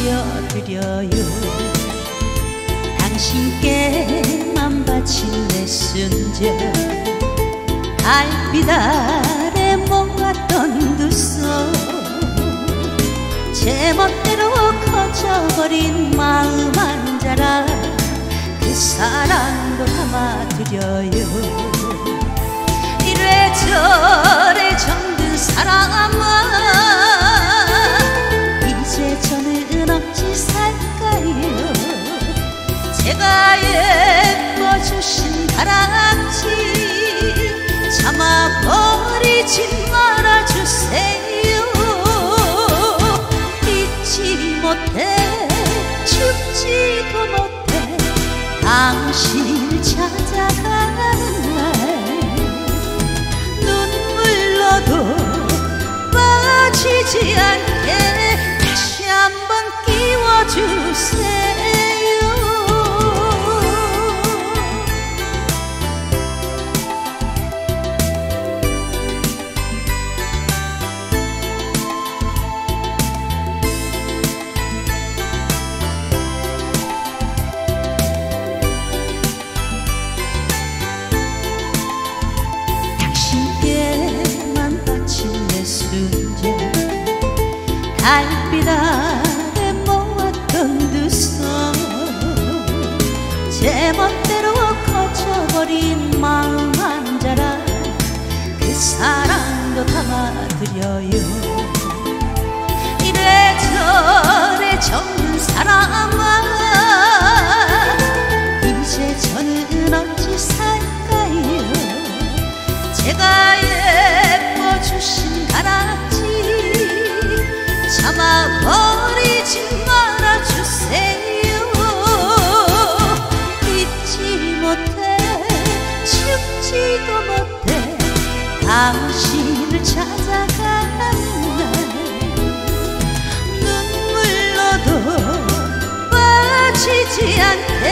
지어드려요. 당신께만 바친 내 순정 달빛 아래 모았던 두 손 제 멋대로 커져버린 마음 한 자라 그 사랑도 담아드려요 어찌 살까요? 제가 예뻐주신 다락지 참아버리지 말아주세요. 잊지 못해 죽지도 못해 당신을 찾아가 달빛 아래 모았던 두 손. 제멋대로 커져버린 마음 한 자라. 그 사랑도 담아드려요. 이래저래 정든 사랑아 당신을 찾아가는 날 눈물로도 빠지지 않게